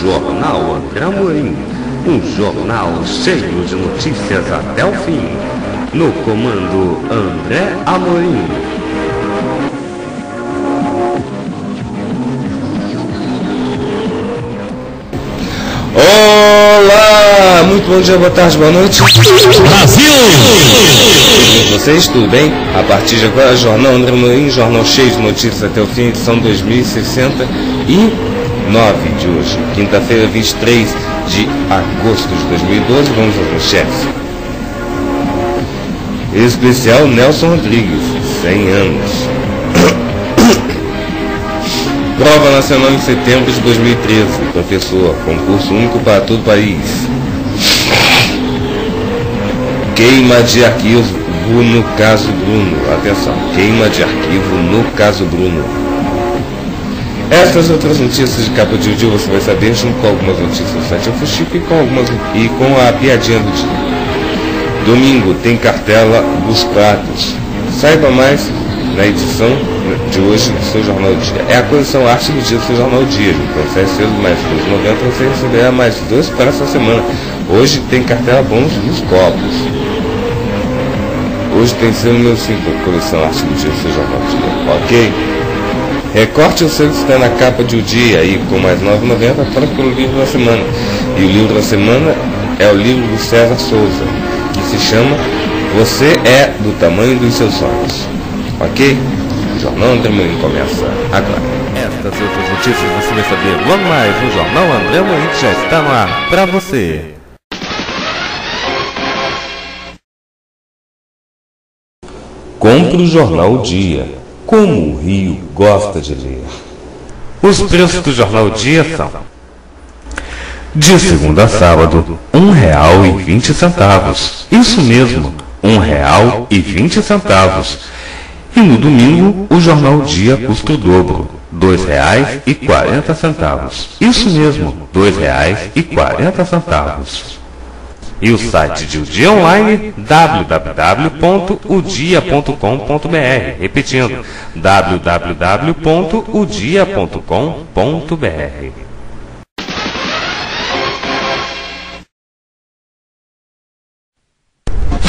Jornal André Amorim, um jornal cheio de notícias até o fim. No comando André Amorim. Olá! Muito bom dia, boa tarde, boa noite. Brasil! Com vocês, tudo bem? A partir de agora, Jornal André Morim, jornal cheio de notícias até o fim, edição 2069 de hoje. Quinta-feira, 23 de agosto de 2012, vamos às manchetes. Especial Nelson Rodrigues, 100 anos. Prova Nacional em setembro de 2013. Professor, concurso único para todo o país. Queima de arquivo no caso Bruno. Atenção, queima de arquivo no caso Bruno. Essas outras notícias de capa de dia você vai saber junto com algumas notícias do site Infochico e com, algumas, e com a piadinha do dia. Domingo tem cartela dos pratos. Saiba mais na edição de hoje do seu Jornal Dia. É a coleção Arte do Dia do seu Jornal Dia. Então sai cedo mais 2,90 você receberá mais dois para essa semana. Hoje tem cartela bônus dos copos. Hoje tem seu número 5, coleção Arte do Dia do seu Jornal Dia. Ok? Recorte o seu que está na capa de o dia e com mais 9,90 para pelo livro da semana. E o livro da semana é o livro do César Souza, que se chama Você é do tamanho dos seus sonhos. Ok? O Jornal André Morim começa agora. Estas e outras notícias você vai saber logo mais no Jornal André que já está no ar para você. Compre o Jornal Dia, como o Rio gosta de ler. Os preços do Jornal Dia são de segunda a sábado, vinte centavos. Isso mesmo, um real e vinte centavos. No domingo, o Jornal Dia custa o dobro, quarenta centavos. Isso mesmo, dois reais e o site de O Dia Online, www.udia.com.br. Repetindo, www.udia.com.br.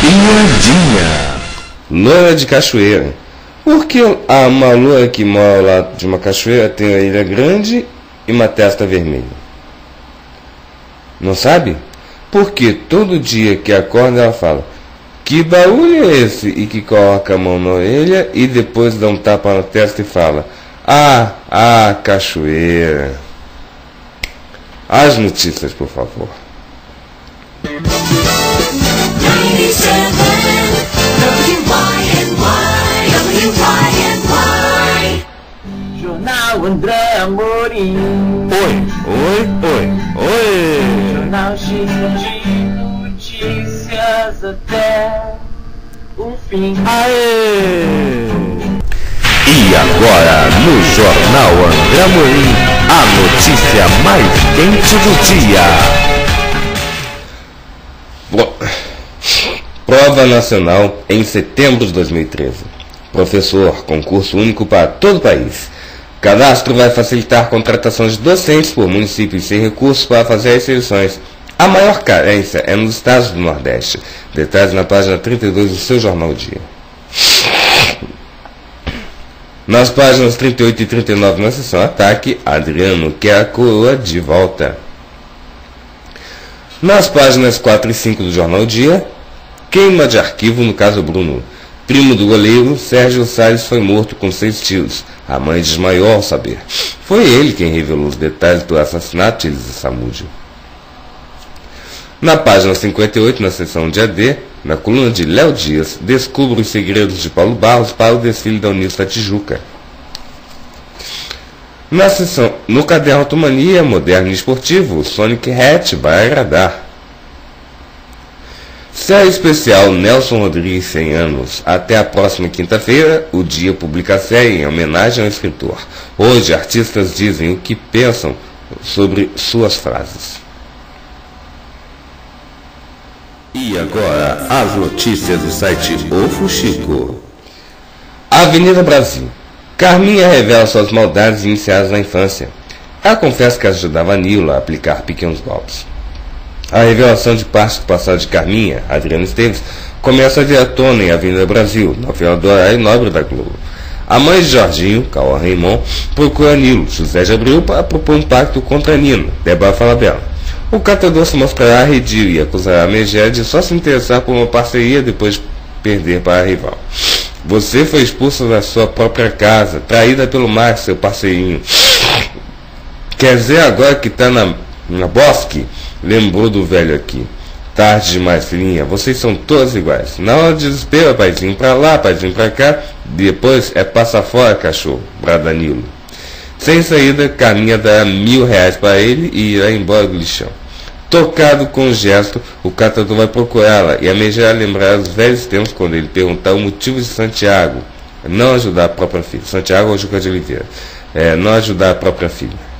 Piadinha. Loura de cachoeira. Por que a uma que mora lá de uma cachoeira tem a ilha grande e uma testa vermelha? Não sabe? Porque todo dia que acorda ela fala: Que baú é esse? E que coloca a mão na orelha e depois dá um tapa na testa e fala: Ah, ah, cachoeira. As notícias, por favor. Jornal André Amorim. Oi, oi, oi, oi. Jornal cheio de notícias até o fim. Aê! E agora, no Jornal André Amorim, a notícia mais quente do dia. Pro- Prova Nacional em setembro de 2013. Professor, concurso único para todo o país. Cadastro vai facilitar contratações de docentes por municípios sem recursos para fazer as seleções. A maior carência é nos estados do Nordeste. Detalhes na página 32 do seu Jornal Dia. Nas páginas 38 e 39 na seção Ataque, Adriano quer a coroa de volta. Nas páginas 4 e 5 do Jornal Dia, queima de arquivo no caso Bruno. Primo do goleiro, Sérgio Salles foi morto com seis tiros. A mãe desmaiou ao saber. Foi ele quem revelou os detalhes do assassinato de Elisa Samúdio. Na página 58, na seção de AD, na coluna de Léo Dias, descubra os segredos de Paulo Barros para o desfile da Unista Tijuca. Na sessão, no caderno Automania Moderno e Esportivo, Sonic Hatch vai agradar. Série especial Nelson Rodrigues 100 anos. Até a próxima quinta-feira, o dia publica a série em homenagem ao escritor. Hoje, artistas dizem o que pensam sobre suas frases. E agora, as notícias do site O Fuxico. Avenida Brasil. Carminha revela suas maldades iniciadas na infância. Ela confessa que ajudava Nilo a aplicar pequenos golpes. A revelação de parte do passado de Carminha, Adriano Esteves, começa a vir à tona em Avenida Brasil, novela do horário nobre da Globo. A mãe de Jorginho, Cauã Raymond, procura Nilo, José de Abril, para propor um pacto contra Nina, Débora Falabella. O catador se mostrará arredio e acusará a Megé de só se interessar por uma parceria depois de perder para a rival. Você foi expulso da sua própria casa, traída pelo Max, seu parceirinho. Quer dizer agora que está na, na bosque? Lembrou do velho aqui. Tarde demais, filhinha. Vocês são todos iguais. Na hora de desespero, paizinho pra lá, paizinho pra cá. Depois é passa fora, cachorro. Brada Nilo. Sem saída, Carminha dá mil reais para ele e irá embora do lixão. Tocado com o gesto, o catador vai procurá-la e a lembrar os velhos tempos quando ele perguntar o motivo de Santiago não ajudar a própria filha. Santiago ou Juca de Oliveira. É, não ajudar a própria filha.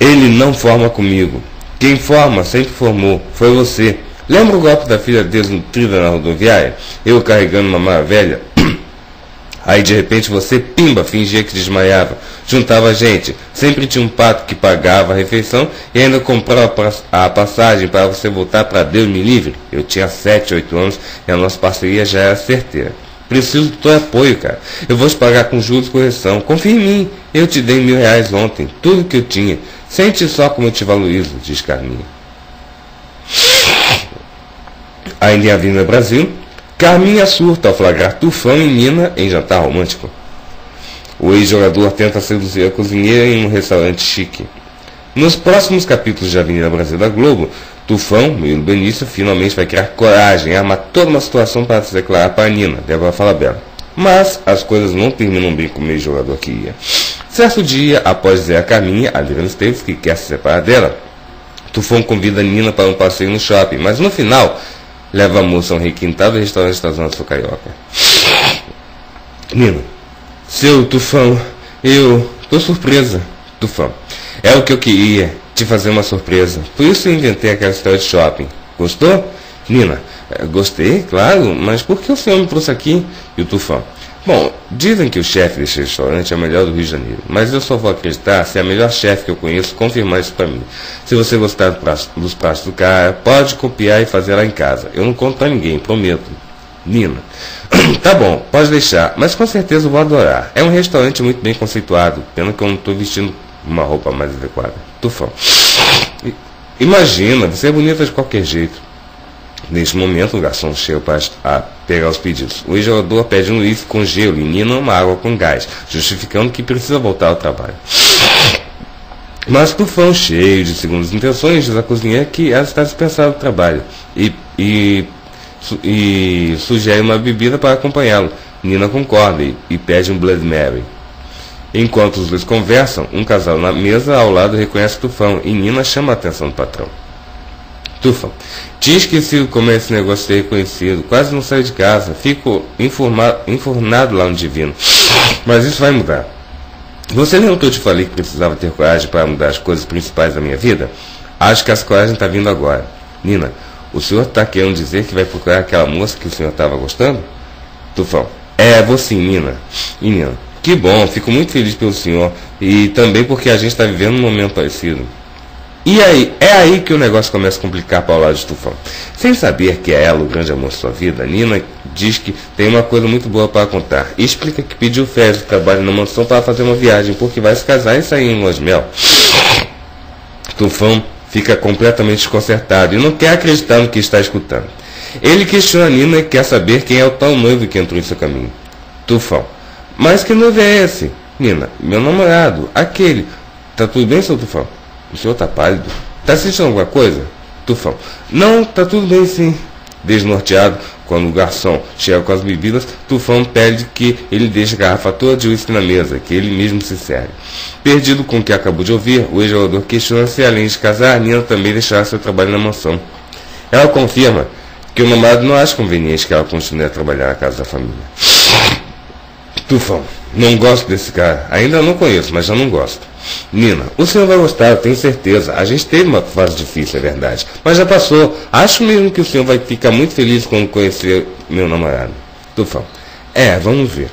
Ele não forma comigo. Quem forma sempre formou. Foi você. Lembra o golpe da filha desnutrida na rodoviária? Eu carregando uma maravilha? Aí de repente você, pimba, fingia que desmaiava. Juntava gente. Sempre tinha um pato que pagava a refeição e ainda comprava a passagem para você voltar para Deus me livre. Eu tinha 7, 8 anos e a nossa parceria já era certeira. Preciso do teu apoio, cara. Eu vou te pagar com juros e correção. Confia em mim. Eu te dei mil reais ontem. Tudo que eu tinha. Sente só como eu te valorizo, diz Carminha. Ainda em Avenida Brasil, Carminha surta ao flagrar Tufão e Nina em jantar romântico. O ex-jogador tenta seduzir a cozinheira em um restaurante chique. Nos próximos capítulos de Avenida Brasil da Globo, Tufão, Milo Benício, finalmente vai criar coragem e armar toda uma situação para se declarar para a Nina, Débora Falabella. Mas as coisas não terminam bem com o ex-jogador que ia. Certo dia, após dizer a Carminha, Adriano Esteves, que quer se separar dela, Tufão convida a Nina para um passeio no shopping, mas no final leva a moça a um requintado restaurante da Zona Sul Carioca. Nina, seu Tufão, eu tô surpresa. Tufão, é o que eu queria, te fazer uma surpresa. Por isso inventei aquela história de shopping. Gostou? Nina, é, gostei, claro, mas por que o senhor me trouxe aqui? E o Tufão, Bom, dizem que o chefe desse restaurante é o melhor do Rio de Janeiro, mas eu só vou acreditar se a melhor chefe que eu conheço confirmar isso para mim. Se você gostar do dos pratos do cara, pode copiar e fazer lá em casa. Eu não conto pra ninguém, prometo. Nina. tá bom, pode deixar, mas com certeza eu vou adorar. É um restaurante muito bem conceituado, pena que eu não estou vestindo uma roupa mais adequada. Tufão. Imagina, você é bonita de qualquer jeito. Neste momento, o garçom chega para pegar os pedidos. O ex-jogador pede um uísque com gelo e Nina uma água com gás, justificando que precisa voltar ao trabalho. Mas Tufão, cheio de segundas intenções, diz a cozinheira que ela está dispensada do trabalho e, e, e sugere uma bebida para acompanhá-lo. Nina concorda e, e pede um Blood Mary. Enquanto os dois conversam, um casal na mesa ao lado reconhece Tufão e Nina chama a atenção do patrão. Tufão, tinha esquecido como é esse negócio de reconhecido. Quase não saio de casa. Fico enfornado lá no divino. Mas isso vai mudar. Você lembra que eu te falei que precisava ter coragem para mudar as coisas principais da minha vida? Acho que essa coragem está vindo agora. Nina, o senhor está querendo dizer que vai procurar aquela moça que o senhor estava gostando? Tufão. É, vou sim, Nina. E Nina, que bom, fico muito feliz pelo senhor. E também porque a gente está vivendo um momento parecido. E aí, é aí que o negócio começa a complicar para o lado de Tufão. Sem saber que é ela o grande amor de sua vida, Nina diz que tem uma coisa muito boa para contar. E explica que pediu férias de trabalho na mansão para fazer uma viagem, porque vai se casar e sair em de mel. Tufão fica completamente desconcertado e não quer acreditar no que está escutando. Ele questiona a Nina e quer saber quem é o tal noivo que entrou em seu caminho. Tufão. Mas que noivo é esse? Nina, meu namorado, aquele. Tá tudo bem, seu Tufão? O senhor está pálido? Está sentindo alguma coisa? Tufão. Não, tá tudo bem sim. Desnorteado, quando o garçom chega com as bebidas, Tufão pede que ele deixe a garrafa toda de uísque na mesa, que ele mesmo se serve. Perdido com o que acabou de ouvir, o ex-jogador questiona se, além de casar, Nina também deixará seu trabalho na mansão. Ela confirma que o namorado não acha conveniente que ela continue a trabalhar na casa da família. Tufão, não gosto desse cara. Ainda não conheço, mas já não gosto. Nina, o senhor vai gostar, eu tenho certeza. A gente teve uma fase difícil, é verdade. Mas já passou. Acho mesmo que o senhor vai ficar muito feliz quando conhecer meu namorado. Tufão. É, vamos ver.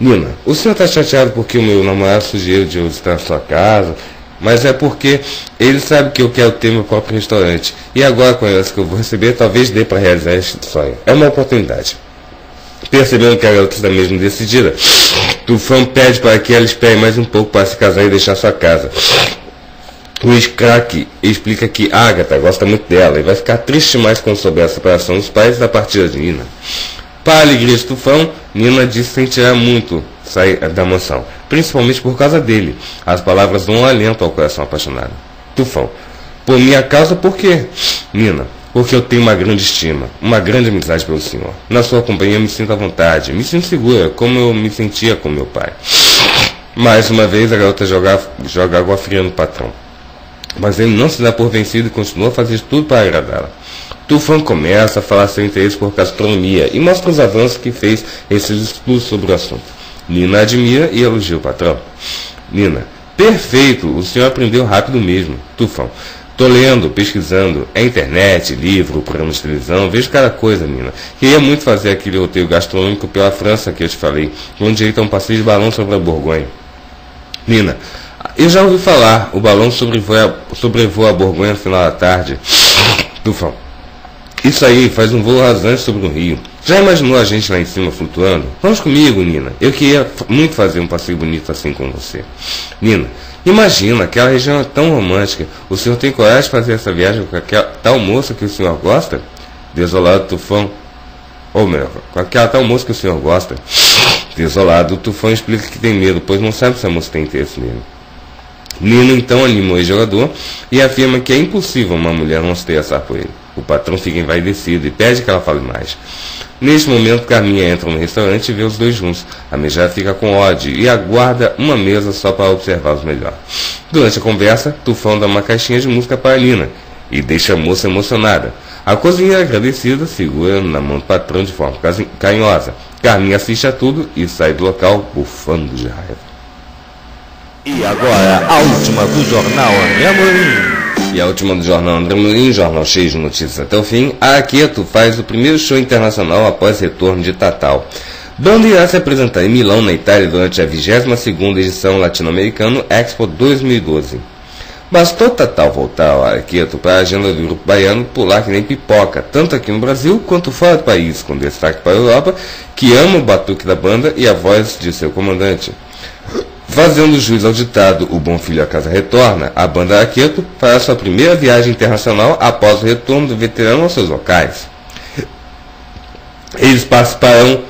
Nina, o senhor está chateado porque o meu namorado sugeriu de eu estar na sua casa, mas é porque ele sabe que eu quero ter meu próprio restaurante. E agora, com essa que eu vou receber, talvez dê para realizar este sonho. É uma oportunidade. Percebendo que a garota está mesmo decidida, Tufão pede para que ela espere mais um pouco para se casar e deixar sua casa. O Scrack explica que Agatha gosta muito dela e vai ficar triste mais quando souber a separação dos pais da partida de Nina. Para a alegria de Tufão, Nina diz sentirá muito sair da mansão, principalmente por causa dele. As palavras dão um alento ao coração apaixonado. Tufão, por minha causa, por quê? Nina, porque eu tenho uma grande estima, uma grande amizade pelo senhor. Na sua companhia me sinto à vontade, me sinto segura, como eu me sentia com meu pai. Mais uma vez a garota joga, joga água fria no patrão. Mas ele não se dá por vencido e continua a fazer tudo para agradá-la. Tufan começa a falar seu interesse por gastronomia e mostra os avanços que fez esses estudos sobre o assunto. Nina admira e elogia o patrão. Nina, perfeito, o senhor aprendeu rápido mesmo. Tufão, Tô lendo, pesquisando, é internet, livro, programa de televisão, vejo cada coisa, Nina. Queria muito fazer aquele roteiro gastronômico pela França que eu te falei, com direito a um passeio de balão sobre a Borgonha. Nina, eu já ouvi falar, o balão sobrevoa, sobrevoa a Borgonha no final da tarde. Tufão. Isso aí faz um voo rasante sobre o rio. Já imaginou a gente lá em cima flutuando? Vamos comigo, Nina. Eu queria muito fazer um passeio bonito assim com você. Nina, Imagina, aquela região é tão romântica. O senhor tem coragem de fazer essa viagem com aquela tal moça que o senhor gosta? Desolado Tufão. Ou melhor, com aquela tal moça que o senhor gosta. Desolado, o Tufão explica que tem medo, pois não sabe se a moça tem interesse nele. Nino então anima o jogador e afirma que é impossível uma mulher não se interessar por ele. O patrão fica envaidecido e pede que ela fale mais. Neste momento, Carminha entra no restaurante e vê os dois juntos. A Mejá fica com ódio e aguarda uma mesa só para observá-los melhor. Durante a conversa, Tufão dá uma caixinha de música para a Lina e deixa a moça emocionada. A cozinheira agradecida segura na mão do patrão de forma carinhosa. Carminha assiste a tudo e sai do local bufando de raiva. E agora, a última do jornal André Amorim. E a última do jornal André Mourinho, jornal cheio de notícias até o fim, a faz o primeiro show internacional após retorno de Tatal. Banda irá se apresentar em Milão, na Itália, durante a 22ª edição latino-americano Expo 2012. Bastou Tatal voltar ao Arqueto para a agenda do grupo baiano pular que nem pipoca, tanto aqui no Brasil quanto fora do país, com destaque para a Europa, que ama o batuque da banda e a voz de seu comandante. Fazendo jus ao ditado O Bom Filho a Casa Retorna, a banda Araqueto fará sua primeira viagem internacional após o retorno do veterano aos seus locais. Eles participarão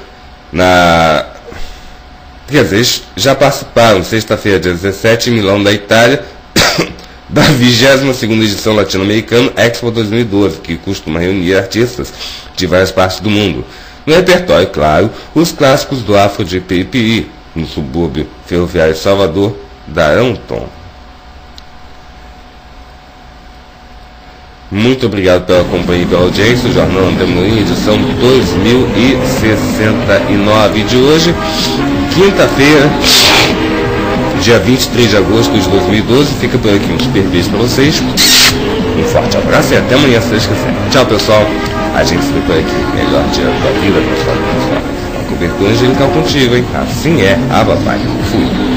na. Quer dizer, já participaram sexta-feira, dia 17, em Milão, da Itália, da 22 edição latino-americana Expo 2012, que costuma reunir artistas de várias partes do mundo. No repertório, claro, os clássicos do Afro de no subúrbio ferroviário Salvador, darão tom. Muito obrigado pela companhia e pela audiência. O Jornal André Mourinho, edição 2069 de hoje, quinta-feira, dia 23 de agosto de 2012. Fica por aqui um super beijo para vocês. Um forte abraço e até amanhã, se Deus quiser. Tchau, pessoal. A gente se vê por aqui. Melhor dia da vida, pessoal cobertura angelical contigo, hein? Assim é, ah, papai. Fui.